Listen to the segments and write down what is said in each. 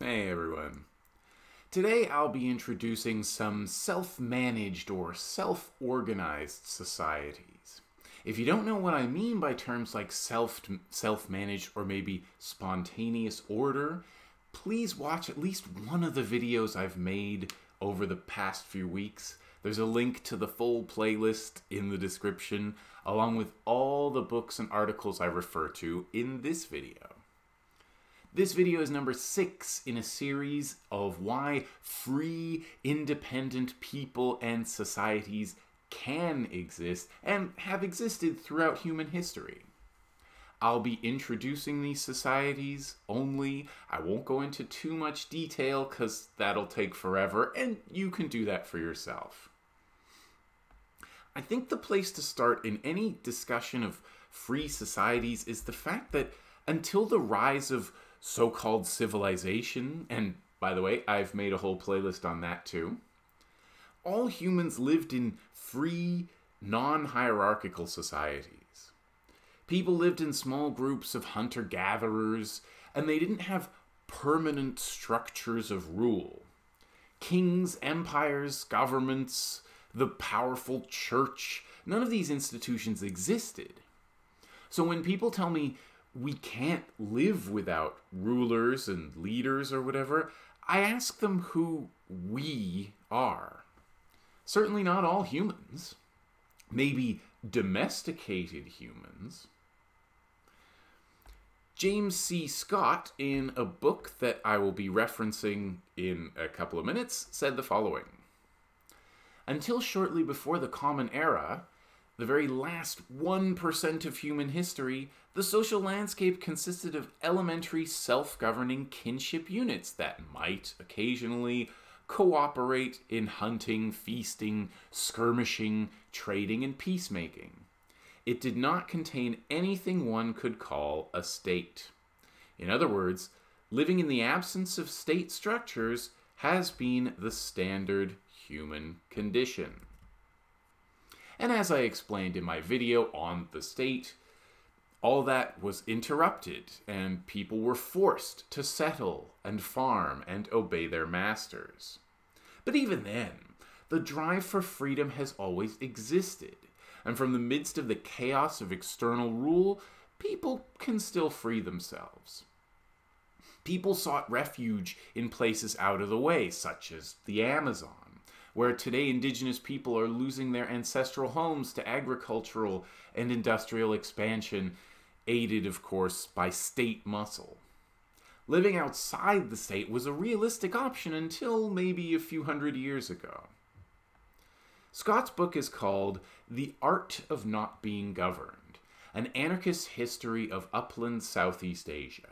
Hey everyone. Today I'll be introducing some self managed or self organized societies. If you don't know what I mean by terms like self self managed or maybe spontaneous order, please watch at least one of the videos I've made over the past few weeks. There's a link to the full playlist in the description, along with all the books and articles I refer to in this video. This video is number six in a series of why free, independent people and societies can exist and have existed throughout human history. I'll be introducing these societies only. I won't go into too much detail because that'll take forever, and you can do that for yourself. I think the place to start in any discussion of free societies is the fact that until the rise of so called civilization, and by the way, I've made a whole playlist on that too. All humans lived in free, non hierarchical societies. People lived in small groups of hunter gatherers, and they didn't have permanent structures of rule. Kings, empires, governments, the powerful church, none of these institutions existed. So when people tell me we can't live without rulers and leaders or whatever, I ask them who we are. Certainly not all humans. Maybe domesticated humans. James C. Scott, in a book that I will be referencing in a couple of minutes, said the following Until shortly before the Common Era, the very last 1% of human history, the social landscape consisted of elementary self governing kinship units that might occasionally cooperate in hunting, feasting, skirmishing, trading, and peacemaking. It did not contain anything one could call a state. In other words, living in the absence of state structures has been the standard human condition. And as I explained in my video on the state, all that was interrupted, and people were forced to settle and farm and obey their masters. But even then, the drive for freedom has always existed, and from the midst of the chaos of external rule, people can still free themselves. People sought refuge in places out of the way, such as the Amazon where today indigenous people are losing their ancestral homes to agricultural and industrial expansion, aided, of course, by state muscle. Living outside the state was a realistic option until maybe a few hundred years ago. Scott's book is called The Art of Not Being Governed An Anarchist History of Upland Southeast Asia.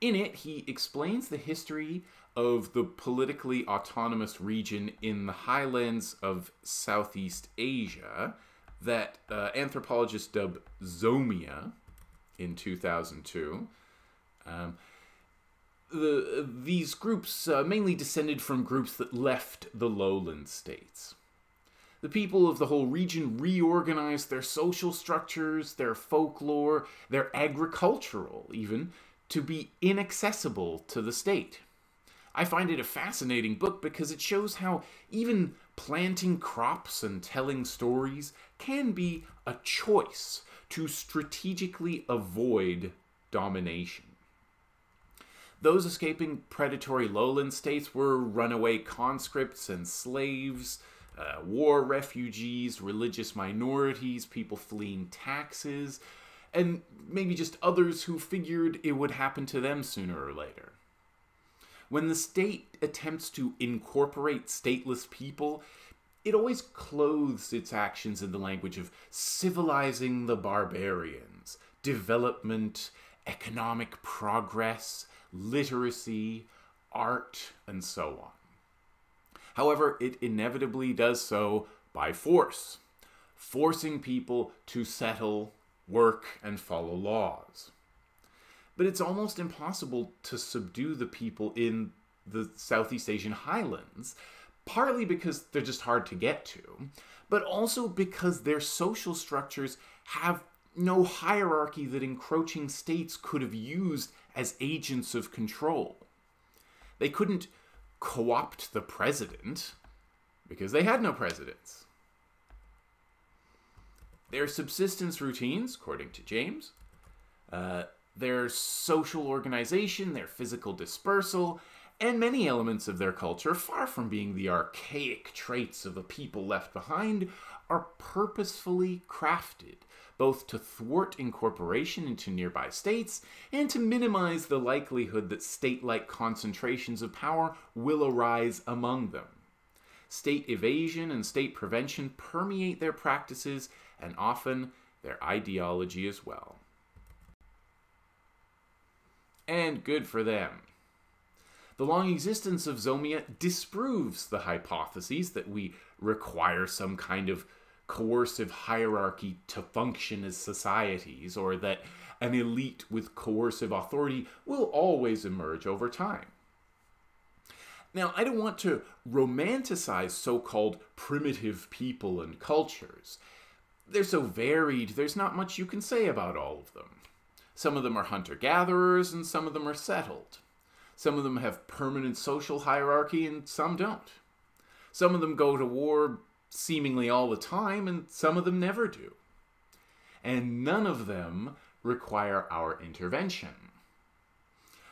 In it, he explains the history of the politically autonomous region in the highlands of Southeast Asia that uh, anthropologists dubbed Zomia in 2002. Um, the, these groups uh, mainly descended from groups that left the lowland states. The people of the whole region reorganized their social structures, their folklore, their agricultural, even, to be inaccessible to the state. I find it a fascinating book because it shows how even planting crops and telling stories can be a choice to strategically avoid domination. Those escaping predatory lowland states were runaway conscripts and slaves, uh, war refugees, religious minorities, people fleeing taxes, and maybe just others who figured it would happen to them sooner or later. When the state attempts to incorporate stateless people, it always clothes its actions in the language of civilizing the barbarians, development, economic progress, literacy, art, and so on. However, it inevitably does so by force, forcing people to settle, work, and follow laws but it's almost impossible to subdue the people in the Southeast Asian highlands, partly because they're just hard to get to, but also because their social structures have no hierarchy that encroaching states could have used as agents of control. They couldn't co opt the president because they had no presidents. Their subsistence routines, according to James, uh, their social organization, their physical dispersal, and many elements of their culture, far from being the archaic traits of a people left behind, are purposefully crafted, both to thwart incorporation into nearby states and to minimize the likelihood that state like concentrations of power will arise among them. State evasion and state prevention permeate their practices and often their ideology as well. And good for them. The long existence of Zomia disproves the hypotheses that we require some kind of coercive hierarchy to function as societies, or that an elite with coercive authority will always emerge over time. Now, I don't want to romanticize so called primitive people and cultures. They're so varied, there's not much you can say about all of them. Some of them are hunter gatherers, and some of them are settled. Some of them have permanent social hierarchy, and some don't. Some of them go to war seemingly all the time, and some of them never do. And none of them require our intervention.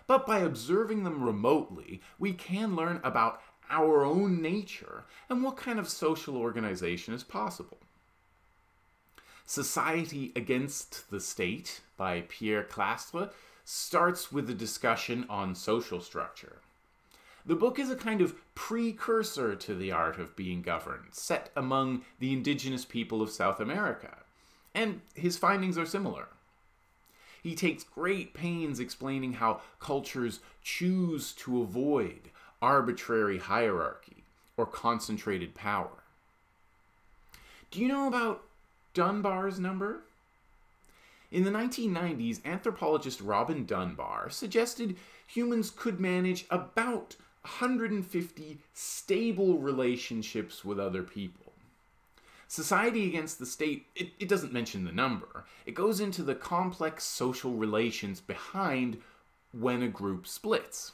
But by observing them remotely, we can learn about our own nature and what kind of social organization is possible. Society Against the State by Pierre Clastres starts with a discussion on social structure. The book is a kind of precursor to the art of being governed, set among the indigenous people of South America, and his findings are similar. He takes great pains explaining how cultures choose to avoid arbitrary hierarchy or concentrated power. Do you know about Dunbar's number? In the 1990s, anthropologist Robin Dunbar suggested humans could manage about 150 stable relationships with other people. Society Against the State, it, it, doesn't mention the number. It goes into the complex social relations behind when a group splits.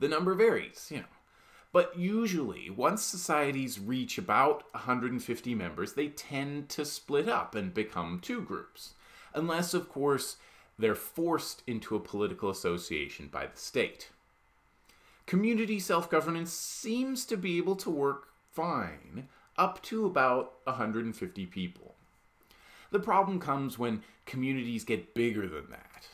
The number varies, you know. But usually, once societies reach about 150 members, they tend to split up and become two groups unless, of course, they're forced into a political association by the state. Community self governance seems to be able to work fine up to about 150 people. The problem comes when communities get bigger than that.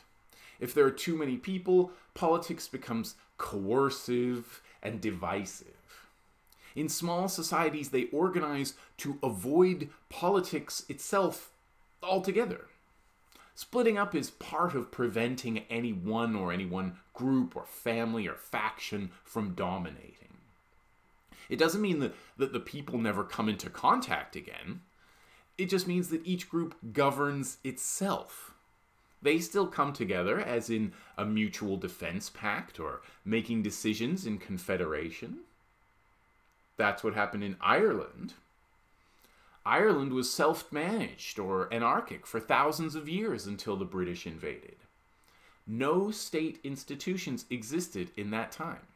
If there are too many people, politics becomes coercive and divisive. In small societies, they organize to avoid politics itself altogether. Splitting up is part of preventing any one or any one group or family or faction from dominating. It doesn't mean that, that the people never come into contact again. It just means that each group governs itself. They still come together as in a mutual defense pact or making decisions in confederation. That's what happened in Ireland Ireland was self managed or anarchic for thousands of years until the British invaded. No state institutions existed in that time.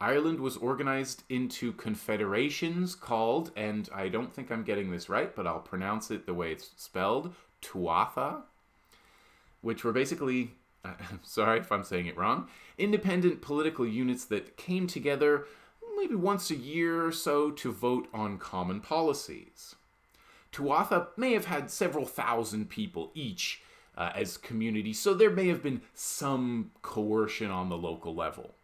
Ireland was organized into confederations called, and I don't think I'm getting this right, but I'll pronounce it the way it's spelled, Tuatha, which were basically, sorry if I'm saying it wrong, independent political units that came together maybe once a year or so to vote on common policies. Tuatha may have had several thousand people each uh, as communities, so there may have been some coercion on the local level.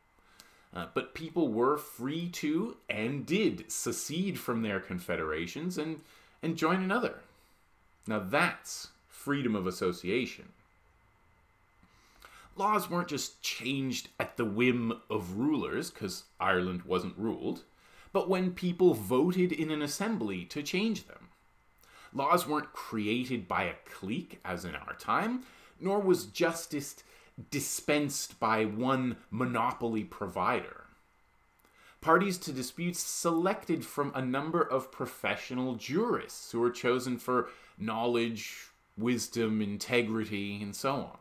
Uh, but people were free to and did secede from their confederations and, and join another. Now that's freedom of association laws weren't just changed at the whim of rulers, because Ireland wasn't ruled, but when people voted in an assembly to change them. Laws weren't created by a clique, as in our time, nor was justice dispensed by one monopoly provider. Parties to disputes selected from a number of professional jurists who were chosen for knowledge, wisdom, integrity, and so on.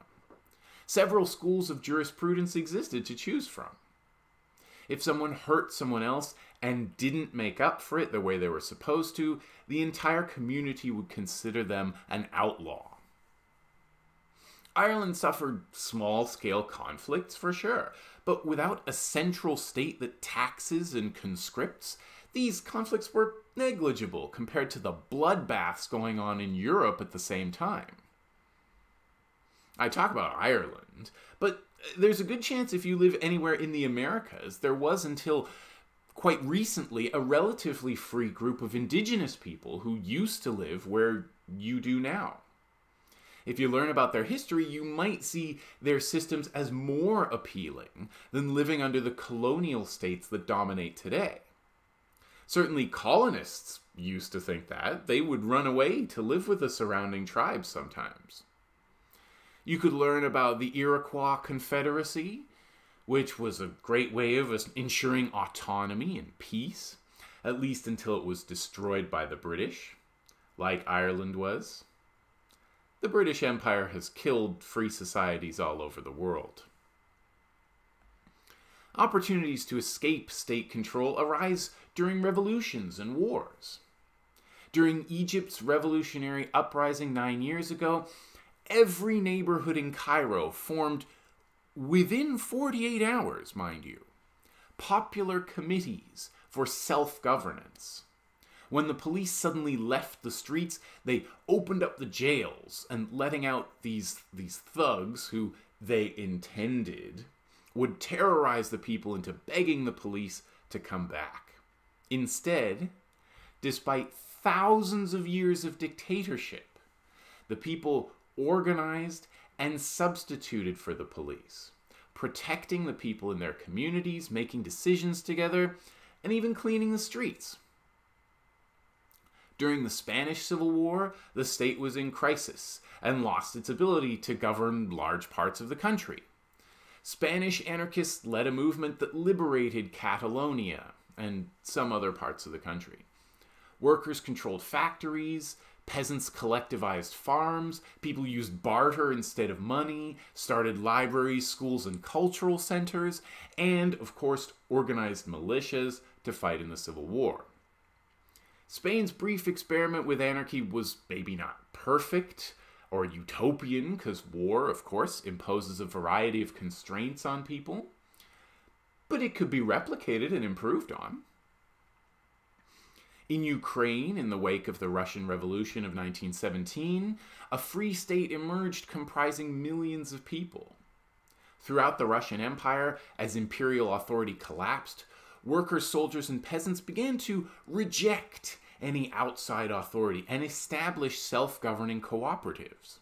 Several schools of jurisprudence existed to choose from. If someone hurt someone else and didn't make up for it the way they were supposed to, the entire community would consider them an outlaw. Ireland suffered small scale conflicts for sure, but without a central state that taxes and conscripts, these conflicts were negligible compared to the bloodbaths going on in Europe at the same time. I talk about Ireland, but there's a good chance if you live anywhere in the Americas, there was until quite recently a relatively free group of indigenous people who used to live where you do now. If you learn about their history, you might see their systems as more appealing than living under the colonial states that dominate today. Certainly, colonists used to think that. They would run away to live with the surrounding tribes sometimes. You could learn about the Iroquois Confederacy, which was a great way of ensuring autonomy and peace, at least until it was destroyed by the British, like Ireland was. The British Empire has killed free societies all over the world. Opportunities to escape state control arise during revolutions and wars. During Egypt's revolutionary uprising nine years ago, every neighborhood in Cairo formed within 48 hours, mind you, popular committees for self governance. When the police suddenly left the streets, they opened up the jails and letting out these, these thugs who they intended would terrorize the people into begging the police to come back. Instead, despite thousands of years of dictatorship, the people organized and substituted for the police, protecting the people in their communities, making decisions together, and even cleaning the streets. During the Spanish Civil War, the state was in crisis and lost its ability to govern large parts of the country. Spanish anarchists led a movement that liberated Catalonia and some other parts of the country. Workers controlled factories, Peasants collectivized farms, people used barter instead of money, started libraries, schools, and cultural centers, and, of course, organized militias to fight in the Civil War. Spain's brief experiment with anarchy was maybe not perfect or utopian, because war, of course, imposes a variety of constraints on people, but it could be replicated and improved on. In Ukraine, in the wake of the Russian Revolution of 1917, a free state emerged comprising millions of people. Throughout the Russian Empire, as imperial authority collapsed, workers, soldiers, and peasants began to reject any outside authority and establish self governing cooperatives.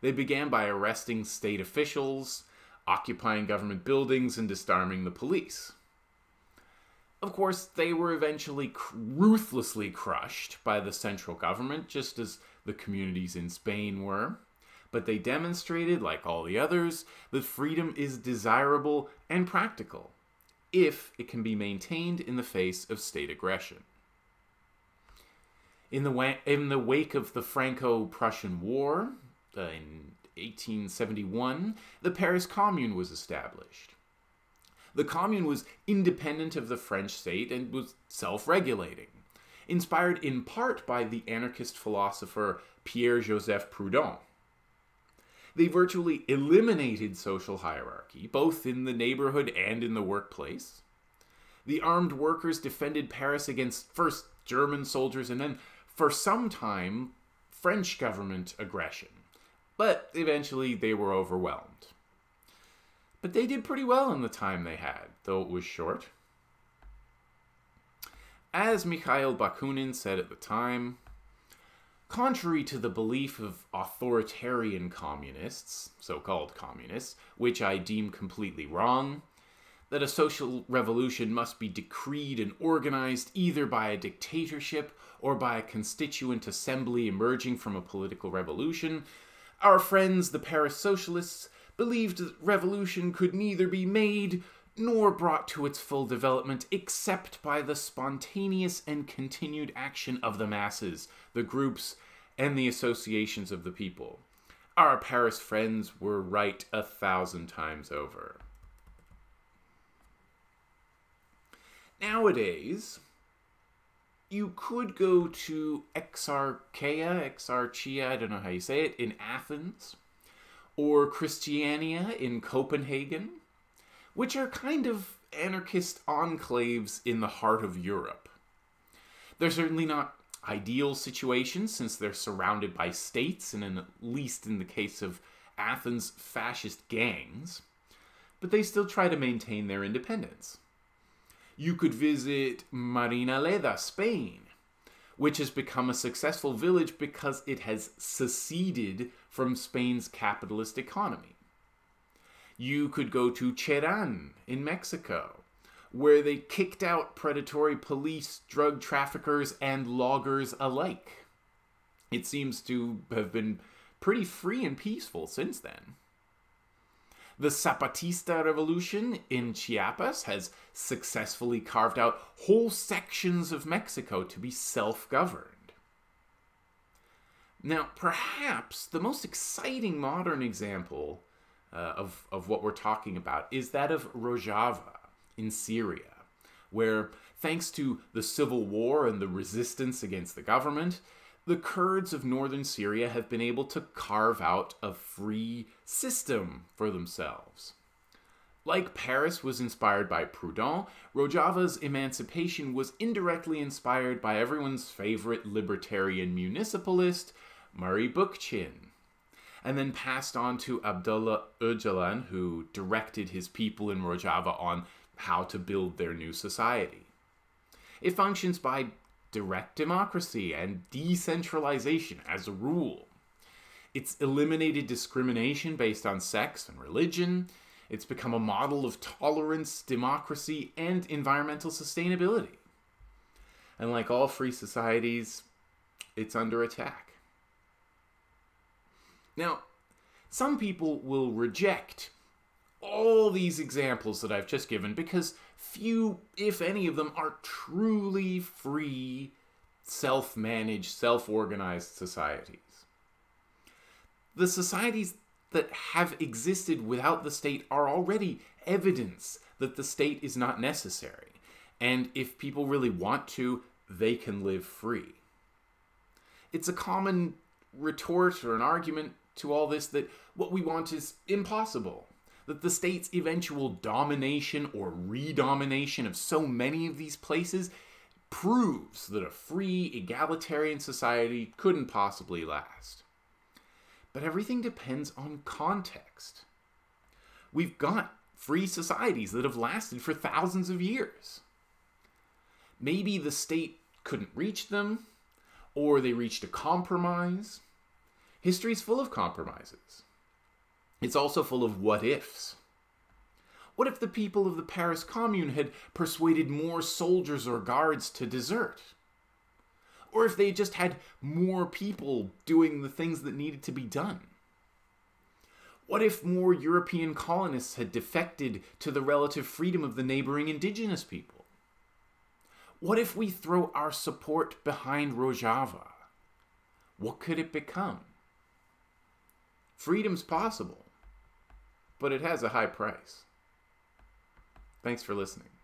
They began by arresting state officials, occupying government buildings, and disarming the police. Of course, they were eventually ruthlessly crushed by the central government, just as the communities in Spain were. But they demonstrated, like all the others, that freedom is desirable and practical if it can be maintained in the face of state aggression. In the, wa- in the wake of the Franco Prussian War uh, in 1871, the Paris Commune was established. The Commune was independent of the French state and was self regulating, inspired in part by the anarchist philosopher Pierre Joseph Proudhon. They virtually eliminated social hierarchy, both in the neighborhood and in the workplace. The armed workers defended Paris against first German soldiers and then, for some time, French government aggression. But eventually they were overwhelmed. But they did pretty well in the time they had, though it was short. As Mikhail Bakunin said at the time, contrary to the belief of authoritarian communists, so called communists, which I deem completely wrong, that a social revolution must be decreed and organized either by a dictatorship or by a constituent assembly emerging from a political revolution, our friends, the Paris Socialists, believed that revolution could neither be made nor brought to its full development except by the spontaneous and continued action of the masses, the groups, and the associations of the people. Our Paris friends were right a thousand times over. Nowadays, you could go to Exarchia, Exarchia, I don't know how you say it, in Athens, or Christiania in Copenhagen, which are kind of anarchist enclaves in the heart of Europe. They're certainly not ideal situations since they're surrounded by states, and in, at least in the case of Athens, fascist gangs, but they still try to maintain their independence. You could visit Marinaleda, Spain, which has become a successful village because it has seceded from Spain's capitalist economy. You could go to Cheran in Mexico, where they kicked out predatory police, drug traffickers, and loggers alike. It seems to have been pretty free and peaceful since then. The Zapatista revolution in Chiapas has successfully carved out whole sections of Mexico to be self governed. Now, perhaps the most exciting modern example uh, of, of what we're talking about is that of Rojava in Syria, where, thanks to the civil war and the resistance against the government, the Kurds of northern Syria have been able to carve out a free system for themselves. Like Paris was inspired by Proudhon, Rojava's emancipation was indirectly inspired by everyone's favorite libertarian municipalist, Murray Bookchin, and then passed on to Abdullah Öcalan, who directed his people in Rojava on how to build their new society. It functions by direct democracy and decentralization as a rule. It's eliminated discrimination based on sex and religion. It's become a model of tolerance, democracy, and environmental sustainability. And like all free societies, it's under attack. Now, some people will reject all these examples that I've just given because few, if any of them, are truly free, self managed, self organized societies. The societies that have existed without the state are already evidence that the state is not necessary. And if people really want to, they can live free. It's a common retort or an argument to all this that what we want is impossible that the state's eventual domination or redomination of so many of these places proves that a free, egalitarian society couldn't possibly last. But everything depends on context. We've got free societies that have lasted for thousands of years. Maybe the state couldn't reach them, or they reached a compromise. History's full of compromises. It's also full of what ifs. What if the people of the Paris Commune had persuaded more soldiers or guards to desert? Or if they just had more people doing the things that needed to be done? What if more European colonists had defected to the relative freedom of the neighboring indigenous people? What if we throw our support behind Rojava? What could it become? Freedom's possible but it has a high price. Thanks for listening.